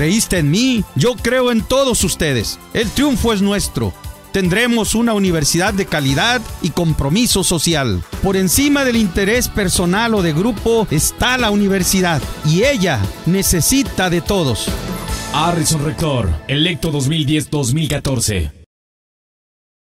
creíste en mí, yo creo en todos ustedes. El triunfo es nuestro. Tendremos una universidad de calidad y compromiso social. Por encima del interés personal o de grupo está la universidad y ella necesita de todos. Harrison Rector, electo 2010-2014.